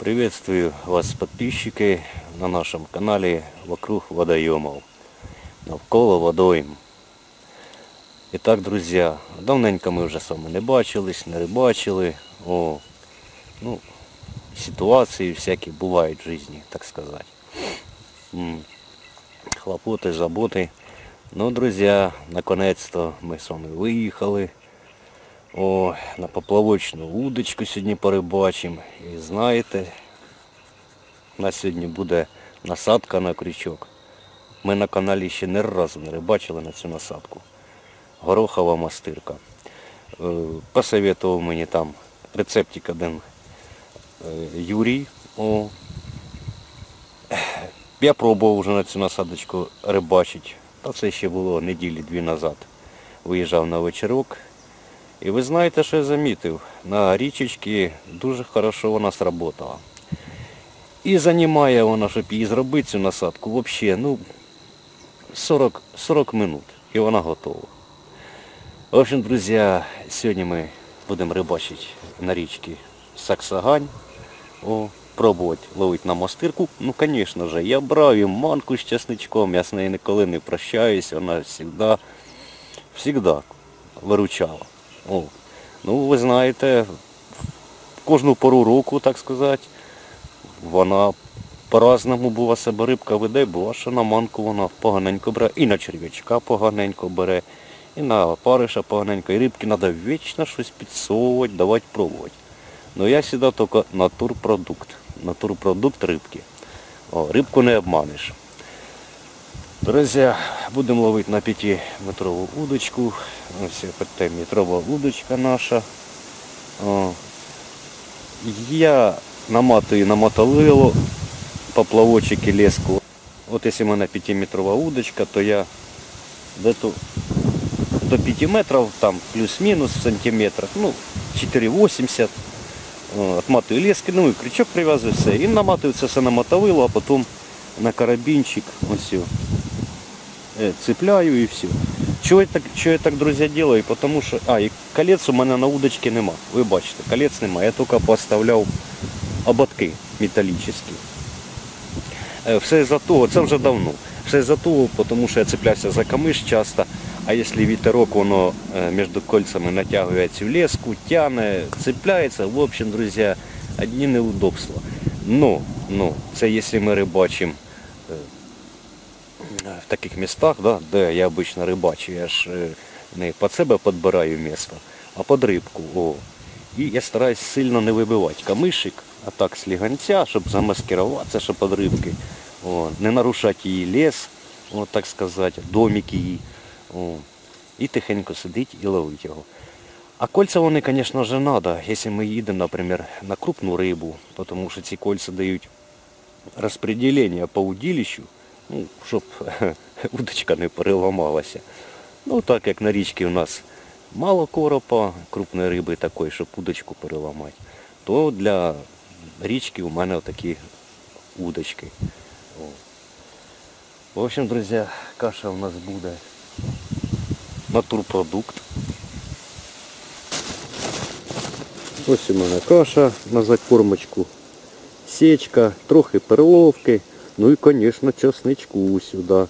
Приветствую вас, подписчики, на нашем канале «Вокруг водоемов». Навколо водойм. І так, друзі, давненько ми вже з вами не бачились, не рибачили. О, ну, ситуації всякі бувають в житті, так сказати. Хлопоти, заботи. Ну, друзі, наконець-то ми з вами виїхали. О, на поплавочну удочку сьогодні порибачимо. І знаєте, у нас сьогодні буде насадка на крючок. Ми на каналі ще не разу не рибачили на цю насадку. Горохова мастирка. Е, Посоветував мені там рецептик один е, Юрій. О. Я пробував вже на цю насадочку рибачити. Та це ще було неділі дві назад. Виїжджав на вечірок. І ви знаєте, що я замітив? На річечці дуже хорошо вона сработала. І займає вона, щоб її зробити цю насадку, взагалі, ну, 40, 40 минут. І вона готова. В общем, друзі, сьогодні ми будемо рибачити на річці Саксагань. О, пробувати ловити на мастирку. Ну, звісно ж, я брав і манку з чесничком, я з нею ніколи не прощаюсь, вона завжди, завжди виручала. О, ну, ви знаєте, кожну пору року, так сказати, вона по-разному бува себе рибка веде, бува, що на манку вона поганенько бере, і на черв'ячка поганенько бере, і на париша поганенько, і рибки треба вічно щось підсовувати, давати пробувати. Ну я завжди тільки натурпродукт. Натурпродукт рибки. О, рибку не обманеш. Друзі, будемо ловити на 5-метрову удочку. Ось 5-метрова удочка наша. Я наматую на мотолило поплавочек и леску. Вот если у меня 5-метрова удочка, то я до, до 5 метров, там плюс-минус в сантиметрах, ну 4,80 О, отматываю лески, ну и крючок привязываю все. И наматываю це все на мотовило, а потом на карабинчик, вот все. Цепляю и все. Чего я так, чого я так, друзі, делаю? Потому що, а, і колець у мене на удочці нема. Ви бачите, колець нема. Я тільки поставляв ободки металічні. Е, Все за того, це вже давно. Все за того, тому що я цеплявся за камиш часто, а якщо вітерок воно е, між кольцями натягує цю леску, тяне, цепляється, в общем, друзі, одні неудобства. Ну, ну, це якщо ми рибачимо е, таких містах, да, де я обично рибачу, я ж е, не під себе підбираю місто, а під рибку. О. І я стараюсь сильно не вибивати камишик, а так з ліганця, щоб замаскируватися, щоб під рибки. О. Не нарушати її ліс, о, так сказати, домик її. О. І тихенько сидить і ловить його. А кольця вони, звісно ж, треба, якщо ми їдемо, наприклад, на крупну рибу, тому що ці кольця дають розподілення по удилищу, ну, щоб удочка не переламалася. Ну так як на річці у нас мало коропа, крупної риби такої, щоб удочку переламати, то для річки у мене отакі удочки. В общем, друзі, каша у нас буде натурпродукт. Ось у мене каша на закормочку, сечка, трохи перловки, ну і, звісно, чесничку сюди.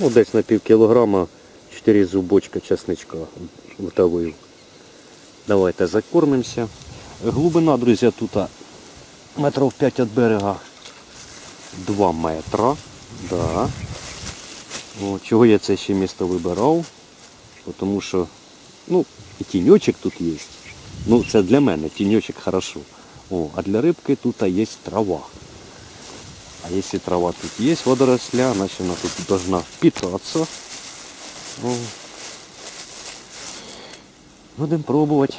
Ну, десь на пів кілограма 4 зубочка чесничка вдавив. Давайте закормимося. Глибина, друзі, тут метрів 5 від берега 2 метра. Да. Чого я це ще місто вибирав? Тому що ну, і тіньочок тут є. Ну, це для мене тіньочок хорошо. О, а для рибки тут є трава. А если трава тут есть, водоросля, значит она тут должна впитаться. О. Будемо пробувати.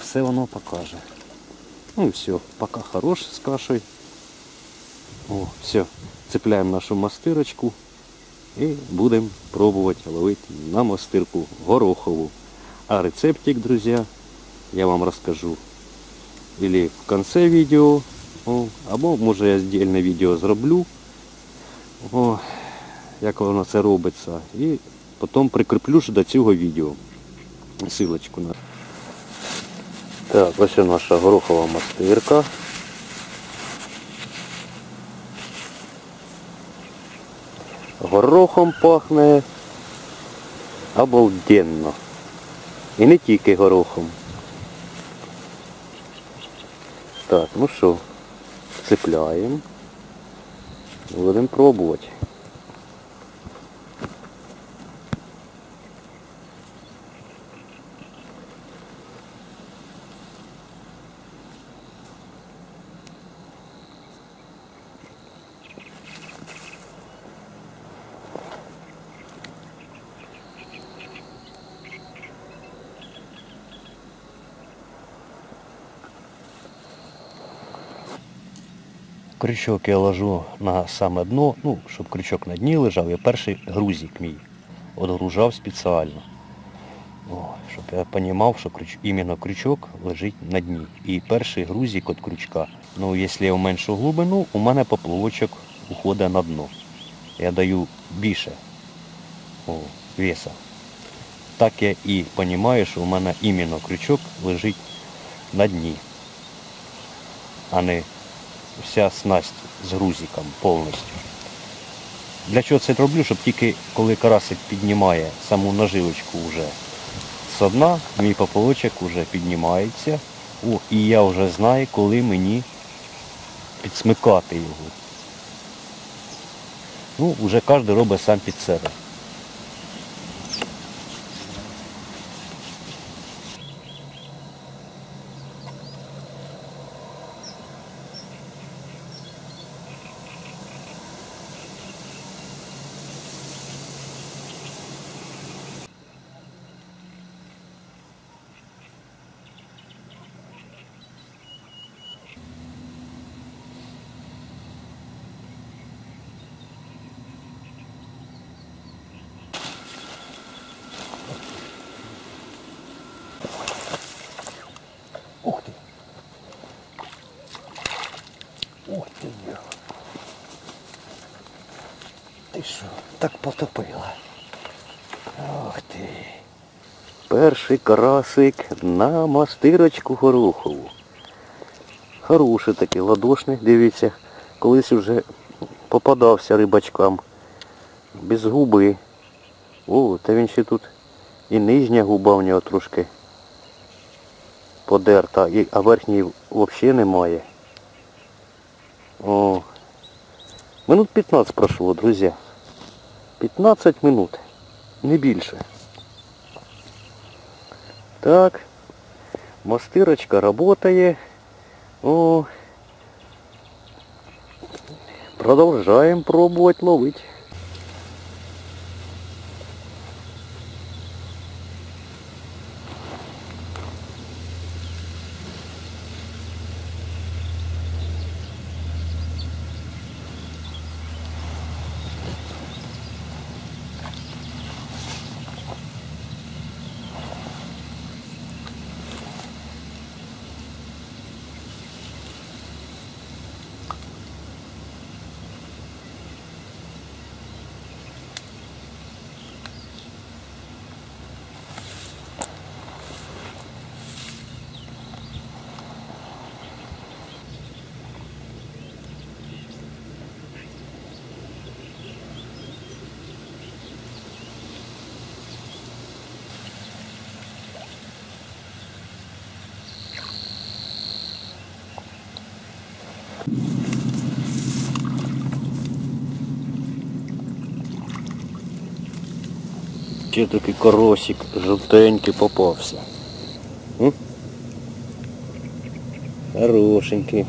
Все воно покаже. Ну і все, пока хорош з кашею. О, все, цепляємо нашу мастирочку і будемо пробувати ловити на мастирку горохову. А рецептик, друзі, я вам розкажу или в конце відео, о, або може я віддільне відео зроблю, о, як воно це робиться. І потім прикріплю до цього відео. Силочку. Так, ось наша горохова мастирка. Горохом пахне обалденно. І не тільки горохом. Так, ну що, цепляємо. Будемо пробувати. Крючок я ложу на саме дно, ну, щоб крючок на дні лежав, я перший грузик мій одгружав спеціально. О, щоб я розумів, що крюч... іменно крючок лежить на дні. І перший грузик від крючка. Ну, якщо я уменшу глибину, у мене поплавочок уходить на дно. Я даю більше о, веса. Так я і розумію, що у мене іменно крючок лежить на дні, а не вся снасть з грузиком повністю. Для чого це роблю? Щоб тільки коли карасик піднімає саму наживочку вже з дна, мій пополочок вже піднімається. О, і я вже знаю, коли мені підсмикати його. Ну, вже кожен робить сам під себе. Ух ти. Ух ти. йо. Ти що, так потопила. Ох ти. Перший карасик на мастирочку горохову. Хороший такий, ладошний, дивіться. Колись вже попадався рибачкам. Без губи. О, та він ще тут і нижня губа в нього трошки подерта, а верхньої взагалі немає. О. Минут 15 пройшло, друзі. 15 минут. Не більше. Так. Мастирочка работає. О. Продовжаємо пробувати ловити. Ще такий коросик жовтенький попався. Хорошенький.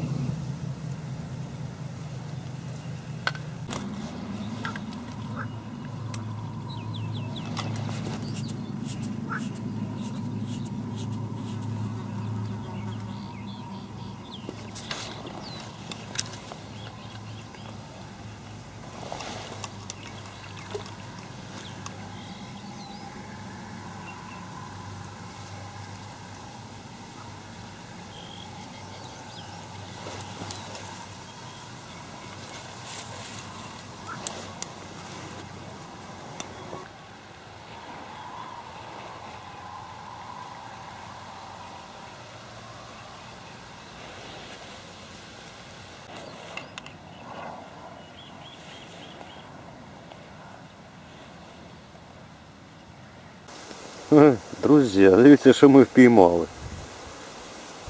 Друзі, дивіться, що ми впіймали.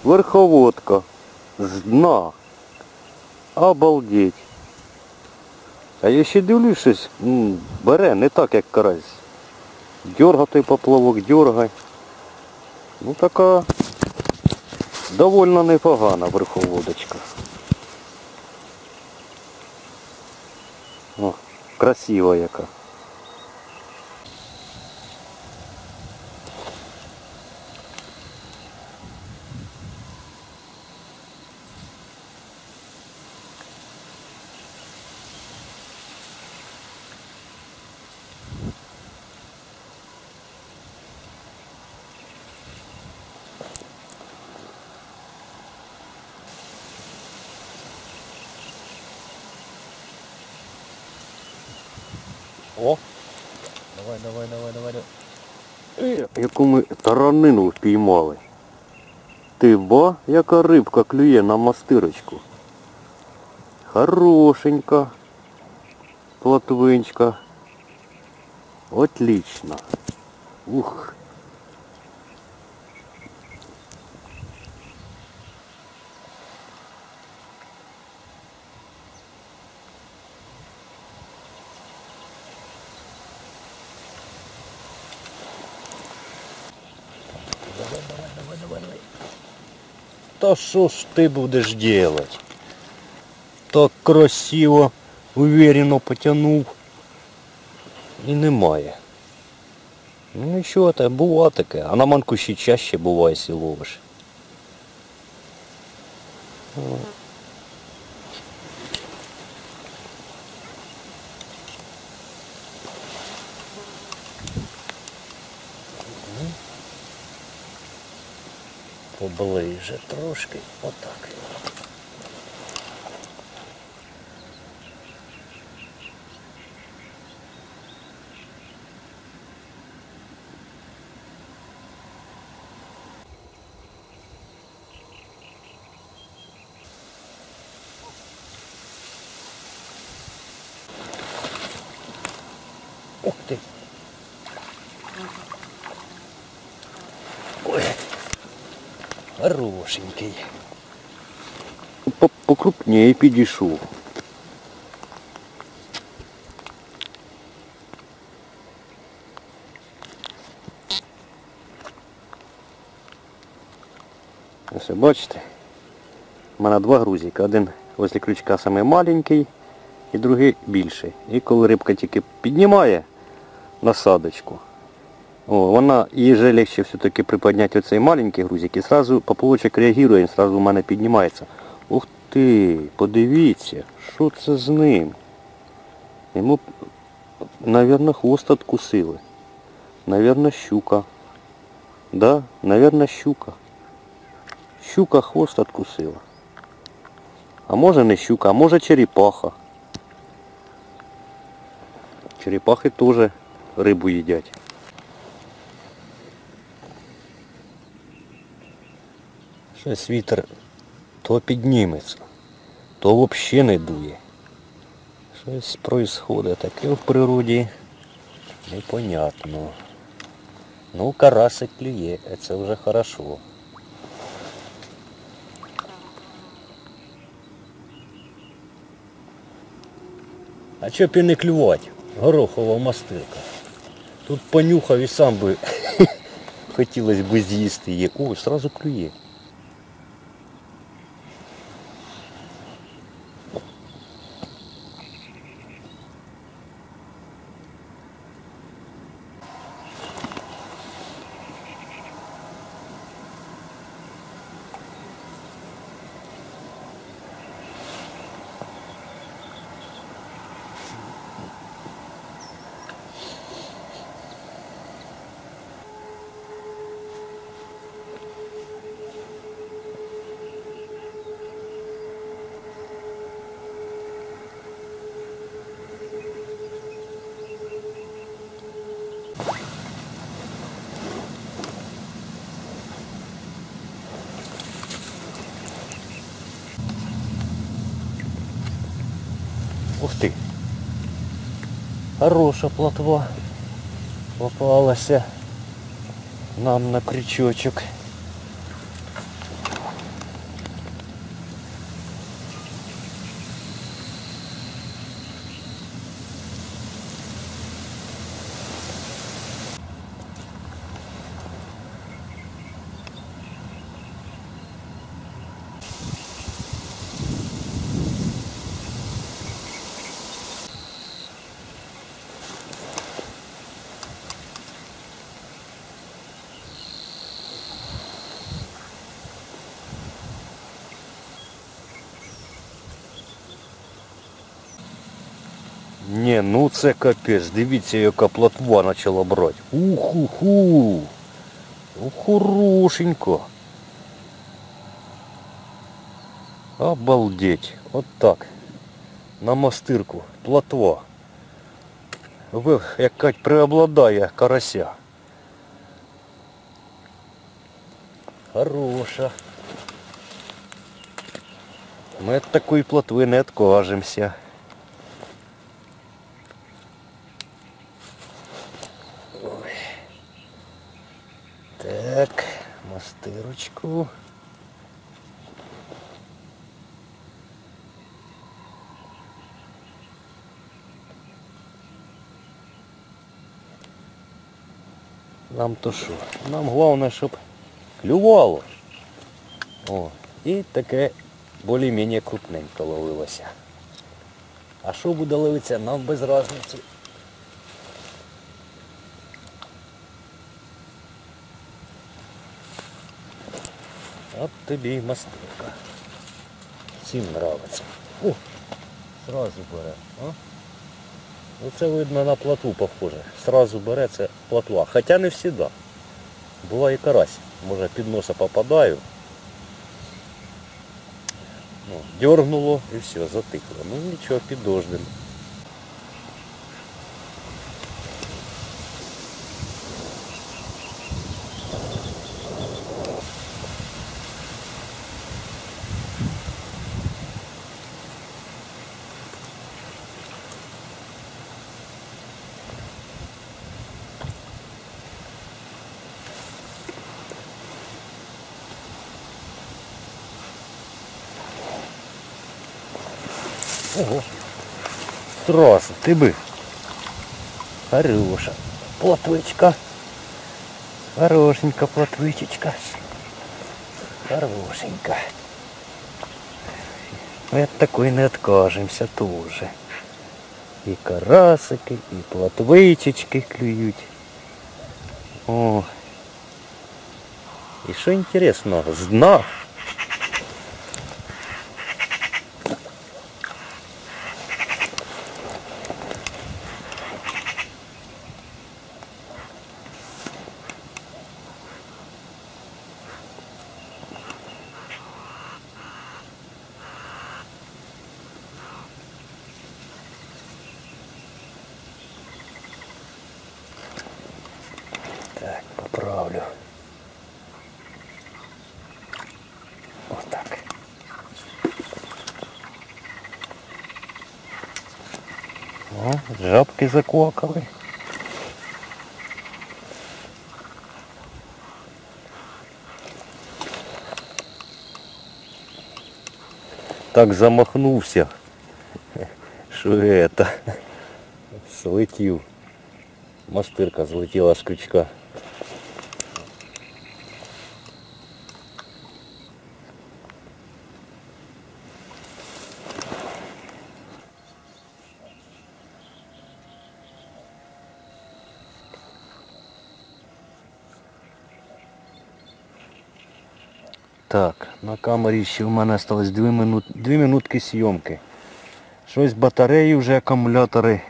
Верховодка з дна. Обалдеть. А я ще дивлюсь щось, бере не так, як карась. Дьорга той поплавок, дьоргай. Ну така довольно непогана верховодочка. О, красива яка. О! Давай, давай, давай, давай. давай. Е, Яку ми таранину впіймали. Ти ба, яка рибка клює на мастирочку. Хорошенька. Плотвинчка. Отлично. Ух. Та що ж ти будеш делать? Так красиво, уверенно потянул. І немає. Ну нічого, это бува таке. А на манку ще чаще буває, якщо ловиш. Поближе трошки. Отак. Ух ти. Ой. Хорошенький. По- Покрупніше підійшов. Ось ви бачите, у мене два грузика. Один возле крючка саме маленький і другий більший. І коли рибка тільки піднімає насадочку, о, вона їй же легше все-таки приподняти оцей маленький грузик і зразу поплавочок реагує, він зразу у мене піднімається. Ух ти, подивіться, що це з ним? Йому, мабуть, хвост откусили. Наверно, щука. Да, наверно, щука. Щука хвост откусила. А може не щука, а може черепаха. Черепахи теж рибу їдять. Щось вітер то підніметься, то взагалі не дує. Щось происходить таке в природі непонятно. Ну, карасик клює, це вже хорошо. А чого б і не клювати? Горохова мастилка. Тут понюхав і сам би хотілося б з'їсти її. Ой, сразу клює. Ух ти. Хороша плотва попалася. нам на крючочок. Це капець, дивіться, яка плотва почала брати. Уху-ху. Ну, хорошенько. Обалдеть. От так. На мастирку. Плотва. Ви, як кажуть, преобладає карася. Хороша. Ми від такої плотви не откажемося. Так, мастирочку. Нам то що? Нам головне, щоб клювало. О, і таке більш-менш крупненько ловилося. А що буде ловитися, нам без різниці. От тобі і мастирка. Всім нравиться. О, сразу бере. А? Ну це видно на плотву похоже. Сразу бере це плотва. Хоча не завжди. Буває карась. Може під носа попадаю. Ну, дергнуло і все, затихло. Ну нічого, підождемо. Ого. Сразу, ты бы. Хороша. Плотвичка. Хорошенька плотвичечка. Хорошенька. Ми від такої не откажемося тоже. І карасики, і плотвичечки клюють. О. І що інтересно, з дна жабки заквакали. Так замахнувся, що это слетів. Мастирка злетіла з крючка. Так, на камері ще в мене осталось 2, минут, 2 минутки зйомки. Щось батареї вже акумулятори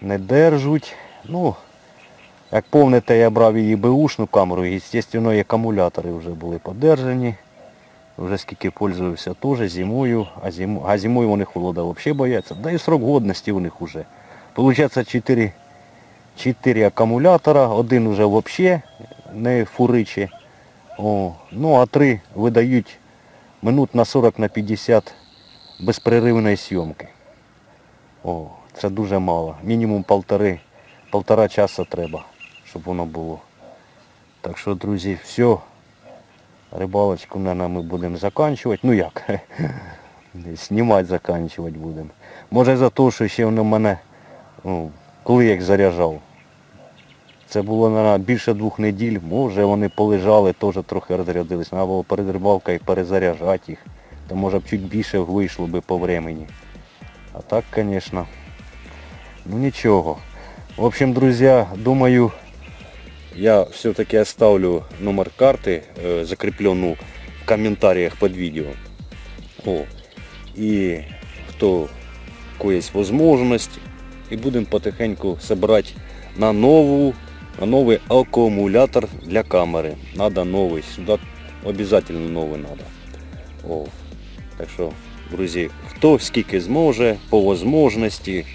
не держуть. Ну, як помните, я брав її беушну камеру, і, звісно, і акумулятори вже були подержані. Вже скільки пользуюся теж зимою, а, зиму, а зимою вони холода взагалі бояться. Да і срок годності у них вже. Получається 4, 4 акумулятора, один вже взагалі не фуричі. О, ну а три видають минут на 40 на 50 безперервної зйомки. О, це дуже мало. Мінімум полтори, полтора часа треба, щоб воно було. Так що, друзі, все. Рибалочку, наверное, ми будемо заканчувати. Ну як? Знімати заканчувати будемо. Може за те, що ще воно мене, ну, коли я їх заряджав. Це було наверное, більше двох неділь, може вони полежали, теж трохи розрядились. Треба було перед рибалкою перезаряджати їх. То може б чуть більше вийшло би по времени. А так, звісно, ну нічого. В общем, друзі, думаю, я все-таки оставлю номер карты, э, закрепленную в комментариях под видео. О, и кто у есть возможность, и будем потихоньку собирать на новую, на новый аккумулятор для камеры. Надо новый, сюда обязательно новый надо. О, так що, друзі, хто скільки зможе, по возможності,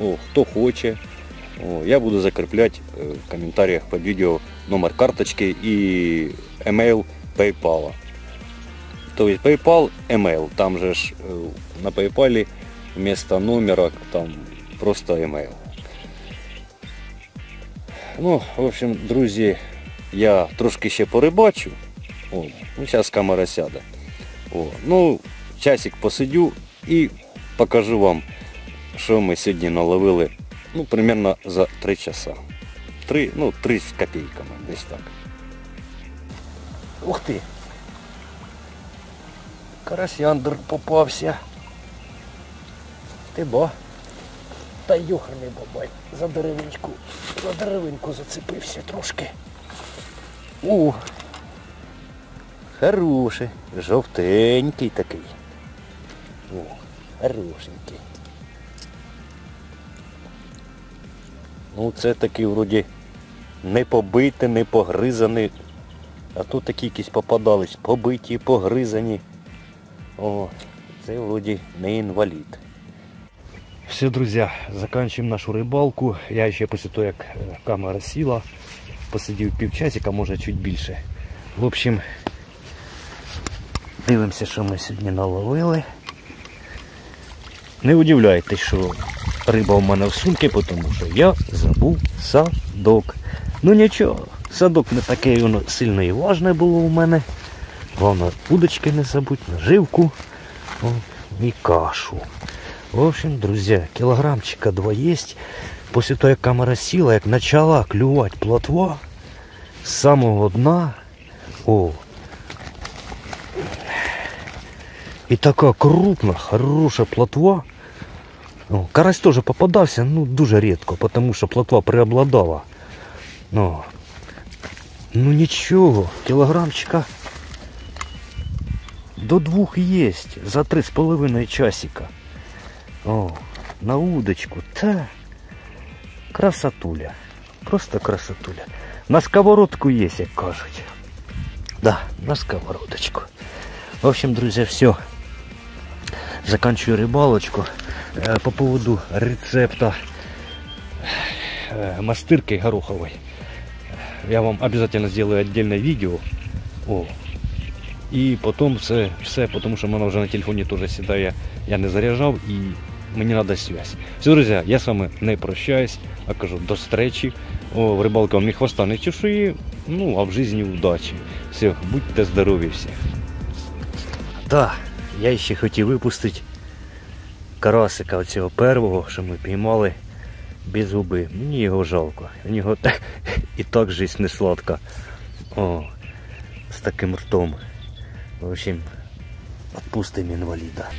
о, хто хоче. О, я буду закрепляти е, в комментариях под видео номер карточки и email PayPal. То есть PayPal, email. Там же ж е, на PayPal вместо номера там просто email. Ну, в общем, друзі, я трошки ще порибачу. О, ну, зараз камера сяде. О, ну, часик посидю і покажу вам, що ми сьогодні наловили ну, примерно за 3 часа. 3, ну, 3 з копійками, десь так. Ух ти! Карасяндр попався. Ти бо? Та юханий бабай, за деревинку, за деревинку зацепився трошки. У, хороший, жовтенький такий. О, хорошенький. Ну це такий вроді не побитий, не погризаний. А тут такі якісь попадались, побиті, погризані. О, це вроді не інвалід. Все, друзі, заканчуємо нашу рибалку. Я ще після того, як е, камера сіла, посидів півчасика, може чуть більше. В общем, дивимося, що ми сьогодні наловили. Не удивляйтесь, що риба в мене в сумці, тому що я забув садок. Ну нічого, садок не таке воно сильно і важне було у мене. Головне, удочки не забудь, наживку о, і кашу. В общем, друзья, килограммчика два есть. После того, як камера сіла, як почала клювати плотва з самого дна. О. І така крупна, хороша плотва. О, карась теж попадався, ну дуже рідко, тому що плотва преобладала. Ну, ну нічого, кілограмчика до двох є за три з половиною часика. О, на удочку, та красотуля. Просто красотуля. На сковородку є, як кажуть. Да, на сковородочку. В общем, друзья, все. Заканчиваю рыбалочку. Э, По поводу рецепта э, мастырки гороховой. Я вам обязательно сделаю отдельное видео. О. І потім все, все, тому що в мене вже на телефоні теж сідає, я не заряджав і мені треба связь. Все, друзі, я з вами не прощаюсь, а кажу до встречі. О, в рибалці вам ні хвоста, ні чешуї, ну а в житті удачі. Все, будьте здорові всі. Так, я ще хотів випустити карасика оцього первого, що ми піймали без губи. Мені його жалко. У нього і так жизнь не сладка. О, з таким ртом. В общем, отпустим інваліда.